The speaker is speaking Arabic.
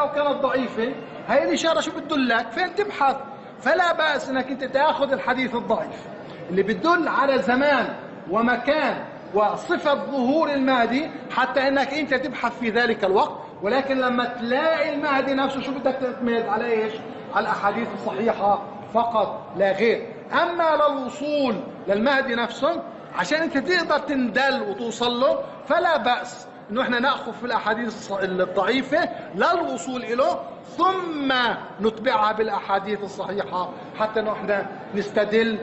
لو كانت ضعيفة. هي الإشارة شو بتدلك فين تبحث؟ فلا بأس إنك أنت تأخذ الحديث الضعيف. اللي بتدل على زمان ومكان وصفة ظهور المهدي حتى إنك أنت تبحث في ذلك الوقت. ولكن لما تلاقي المهدي نفسه شو بدك تعتمد على إيش؟ على الاحاديث الصحيحة فقط لا غير. أما للوصول للمهدي نفسه عشان أنت تقدر تندل وتوصل له فلا بأس. انه إحنا نأخذ في الأحاديث الضعيفة للوصول له ثم نتبعها بالأحاديث الصحيحة حتى إحنا نستدل